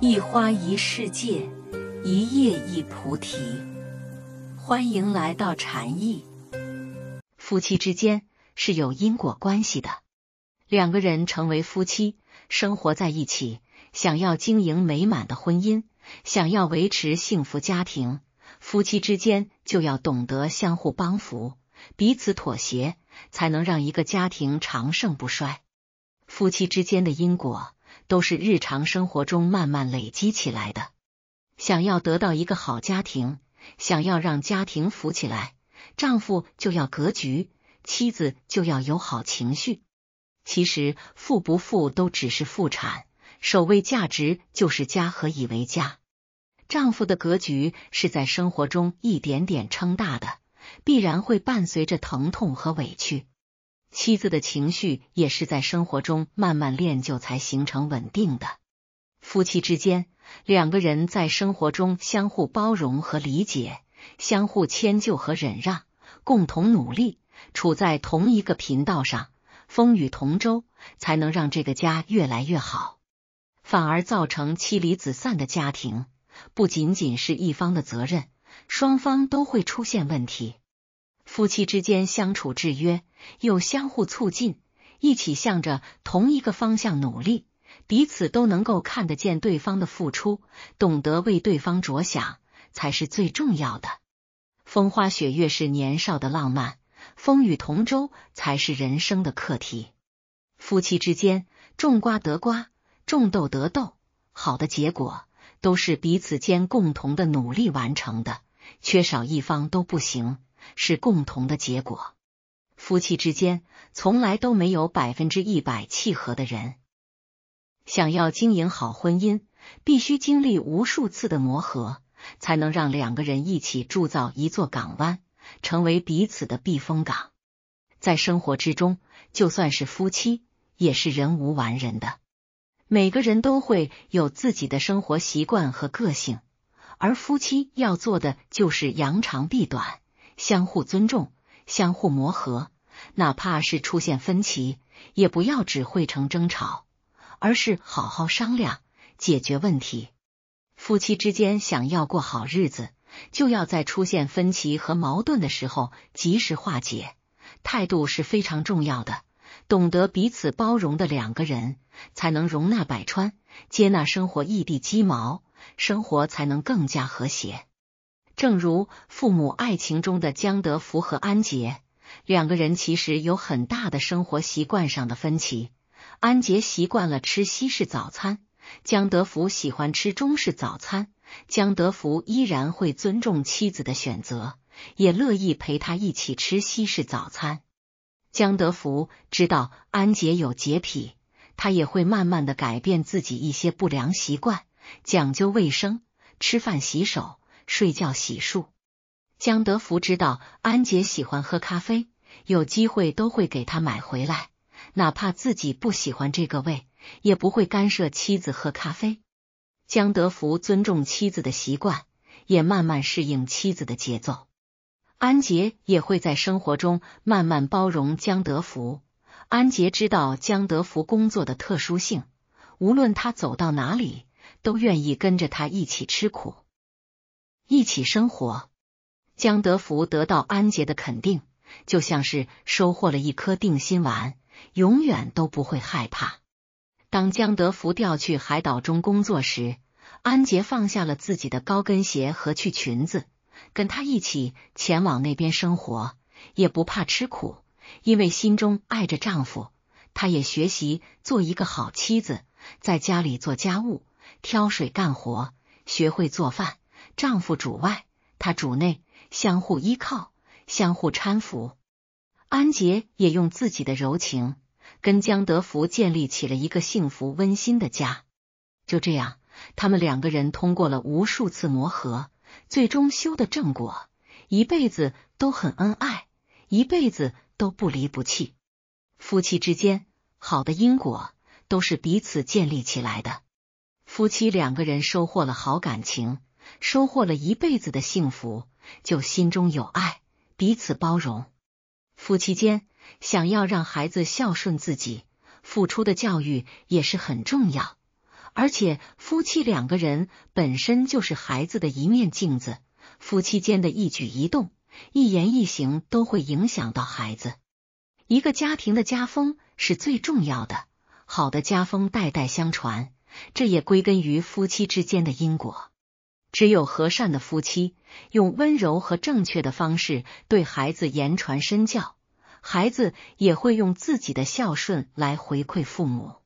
一花一世界，一叶一菩提。欢迎来到禅意。夫妻之间是有因果关系的，两个人成为夫妻，生活在一起，想要经营美满的婚姻，想要维持幸福家庭，夫妻之间就要懂得相互帮扶，彼此妥协，才能让一个家庭长盛不衰。夫妻之间的因果。都是日常生活中慢慢累积起来的。想要得到一个好家庭，想要让家庭富起来，丈夫就要格局，妻子就要有好情绪。其实富不富都只是副产，首位价值就是家和以为家。丈夫的格局是在生活中一点点撑大的，必然会伴随着疼痛和委屈。妻子的情绪也是在生活中慢慢练就才形成稳定的。夫妻之间，两个人在生活中相互包容和理解，相互迁就和忍让，共同努力，处在同一个频道上，风雨同舟，才能让这个家越来越好。反而造成妻离子散的家庭，不仅仅是一方的责任，双方都会出现问题。夫妻之间相处制约，又相互促进，一起向着同一个方向努力，彼此都能够看得见对方的付出，懂得为对方着想，才是最重要的。风花雪月是年少的浪漫，风雨同舟才是人生的课题。夫妻之间种瓜得瓜，种豆得豆，好的结果都是彼此间共同的努力完成的，缺少一方都不行。是共同的结果。夫妻之间从来都没有百分之一百契合的人。想要经营好婚姻，必须经历无数次的磨合，才能让两个人一起铸造一座港湾，成为彼此的避风港。在生活之中，就算是夫妻，也是人无完人的。每个人都会有自己的生活习惯和个性，而夫妻要做的就是扬长避短。相互尊重，相互磨合，哪怕是出现分歧，也不要只会成争吵，而是好好商量解决问题。夫妻之间想要过好日子，就要在出现分歧和矛盾的时候及时化解，态度是非常重要的。懂得彼此包容的两个人，才能容纳百川，接纳生活一地鸡毛，生活才能更加和谐。正如父母爱情中的江德福和安杰，两个人其实有很大的生活习惯上的分歧。安杰习惯了吃西式早餐，江德福喜欢吃中式早餐。江德福依然会尊重妻子的选择，也乐意陪他一起吃西式早餐。江德福知道安杰有洁癖，他也会慢慢的改变自己一些不良习惯，讲究卫生，吃饭洗手。睡觉洗漱，江德福知道安杰喜欢喝咖啡，有机会都会给他买回来，哪怕自己不喜欢这个味，也不会干涉妻子喝咖啡。江德福尊重妻子的习惯，也慢慢适应妻子的节奏。安杰也会在生活中慢慢包容江德福。安杰知道江德福工作的特殊性，无论他走到哪里，都愿意跟着他一起吃苦。一起生活，江德福得到安杰的肯定，就像是收获了一颗定心丸，永远都不会害怕。当江德福调去海岛中工作时，安杰放下了自己的高跟鞋和去裙子，跟他一起前往那边生活，也不怕吃苦，因为心中爱着丈夫。她也学习做一个好妻子，在家里做家务、挑水干活，学会做饭。丈夫主外，她主内，相互依靠，相互搀扶。安杰也用自己的柔情，跟江德福建立起了一个幸福温馨的家。就这样，他们两个人通过了无数次磨合，最终修的正果，一辈子都很恩爱，一辈子都不离不弃。夫妻之间好的因果，都是彼此建立起来的。夫妻两个人收获了好感情。收获了一辈子的幸福，就心中有爱，彼此包容。夫妻间想要让孩子孝顺自己，付出的教育也是很重要。而且夫妻两个人本身就是孩子的一面镜子，夫妻间的一举一动、一言一行都会影响到孩子。一个家庭的家风是最重要的，好的家风代代相传，这也归根于夫妻之间的因果。只有和善的夫妻，用温柔和正确的方式对孩子言传身教，孩子也会用自己的孝顺来回馈父母。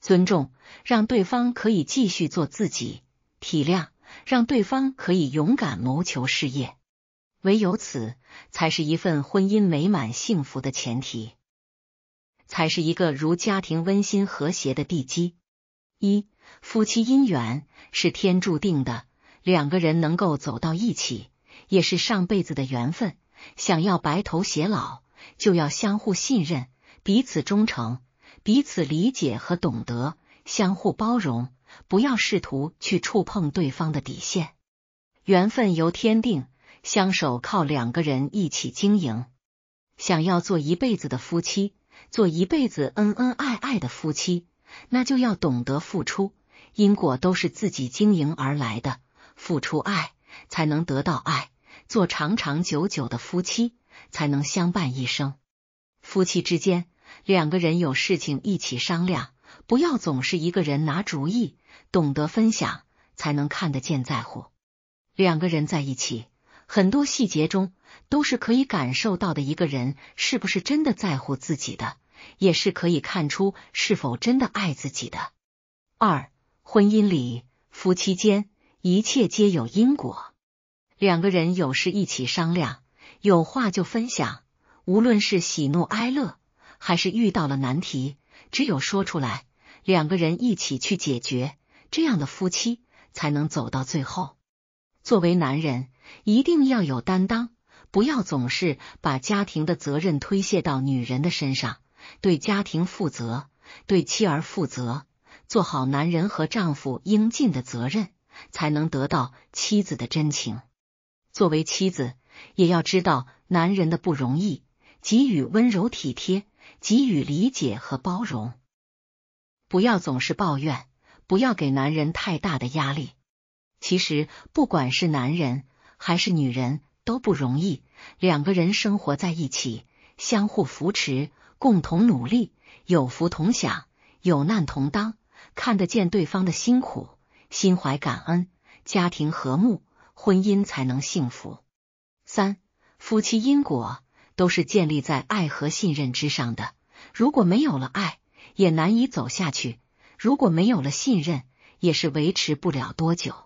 尊重，让对方可以继续做自己；体谅，让对方可以勇敢谋求事业。唯有此，才是一份婚姻美满幸福的前提，才是一个如家庭温馨和谐的地基。一，夫妻姻缘是天注定的，两个人能够走到一起，也是上辈子的缘分。想要白头偕老，就要相互信任，彼此忠诚。彼此理解和懂得，相互包容，不要试图去触碰对方的底线。缘分由天定，相守靠两个人一起经营。想要做一辈子的夫妻，做一辈子恩恩爱爱的夫妻，那就要懂得付出。因果都是自己经营而来的，付出爱才能得到爱，做长长久久的夫妻，才能相伴一生。夫妻之间。两个人有事情一起商量，不要总是一个人拿主意，懂得分享才能看得见在乎。两个人在一起，很多细节中都是可以感受到的，一个人是不是真的在乎自己的，也是可以看出是否真的爱自己的。二，婚姻里夫妻间一切皆有因果，两个人有事一起商量，有话就分享，无论是喜怒哀乐。还是遇到了难题，只有说出来，两个人一起去解决，这样的夫妻才能走到最后。作为男人，一定要有担当，不要总是把家庭的责任推卸到女人的身上，对家庭负责，对妻儿负责，做好男人和丈夫应尽的责任，才能得到妻子的真情。作为妻子，也要知道男人的不容易，给予温柔体贴。给予理解和包容，不要总是抱怨，不要给男人太大的压力。其实，不管是男人还是女人都不容易。两个人生活在一起，相互扶持，共同努力，有福同享，有难同当，看得见对方的辛苦，心怀感恩，家庭和睦，婚姻才能幸福。三，夫妻因果。都是建立在爱和信任之上的。如果没有了爱，也难以走下去；如果没有了信任，也是维持不了多久。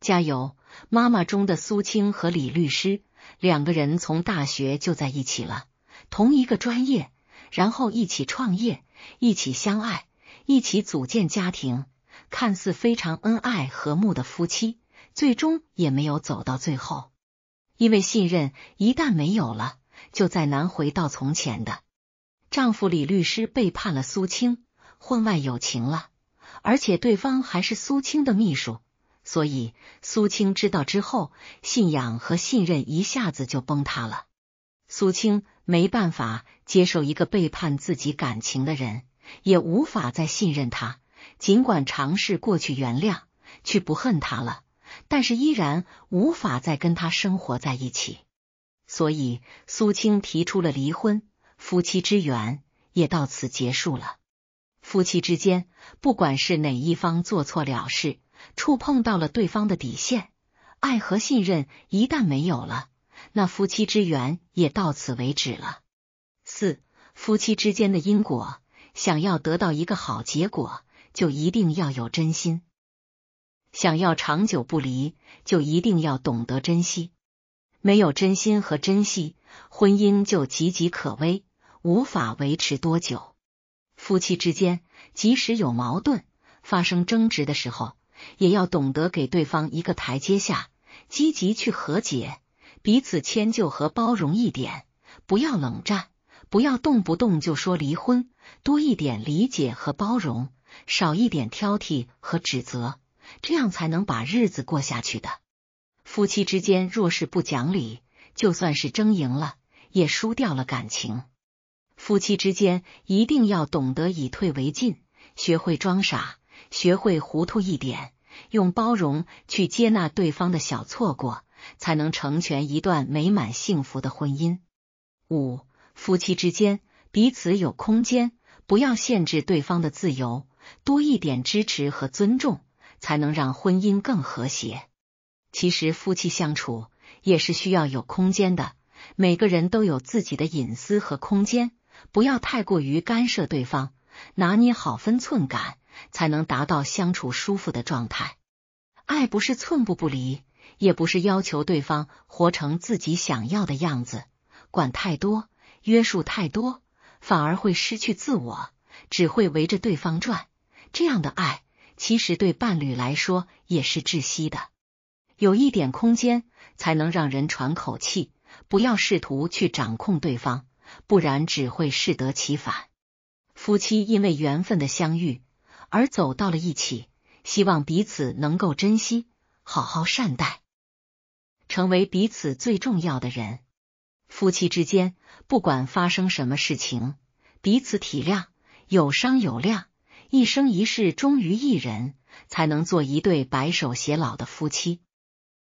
加油！妈妈中的苏青和李律师两个人从大学就在一起了，同一个专业，然后一起创业，一起相爱，一起组建家庭，看似非常恩爱和睦的夫妻，最终也没有走到最后，因为信任一旦没有了。就再难回到从前的丈夫李律师背叛了苏青，婚外有情了，而且对方还是苏青的秘书，所以苏青知道之后，信仰和信任一下子就崩塌了。苏青没办法接受一个背叛自己感情的人，也无法再信任他。尽管尝试过去原谅，去不恨他了，但是依然无法再跟他生活在一起。所以，苏青提出了离婚，夫妻之缘也到此结束了。夫妻之间，不管是哪一方做错了事，触碰到了对方的底线，爱和信任一旦没有了，那夫妻之缘也到此为止了。四，夫妻之间的因果，想要得到一个好结果，就一定要有真心；想要长久不离，就一定要懂得珍惜。没有真心和珍惜，婚姻就岌岌可危，无法维持多久。夫妻之间，即使有矛盾、发生争执的时候，也要懂得给对方一个台阶下，积极去和解，彼此迁就和包容一点，不要冷战，不要动不动就说离婚，多一点理解和包容，少一点挑剔和指责，这样才能把日子过下去的。夫妻之间若是不讲理，就算是争赢了，也输掉了感情。夫妻之间一定要懂得以退为进，学会装傻，学会糊涂一点，用包容去接纳对方的小错过，才能成全一段美满幸福的婚姻。五、夫妻之间彼此有空间，不要限制对方的自由，多一点支持和尊重，才能让婚姻更和谐。其实夫妻相处也是需要有空间的，每个人都有自己的隐私和空间，不要太过于干涉对方，拿捏好分寸感。才能达到相处舒服的状态。爱不是寸步不离，也不是要求对方活成自己想要的样子。管太多，约束太多，反而会失去自我，只会围着对方转。这样的爱，其实对伴侣来说也是窒息的。有一点空间，才能让人喘口气。不要试图去掌控对方，不然只会适得其反。夫妻因为缘分的相遇。而走到了一起，希望彼此能够珍惜，好好善待，成为彼此最重要的人。夫妻之间，不管发生什么事情，彼此体谅，有商有量，一生一世忠于一人，才能做一对白首偕老的夫妻。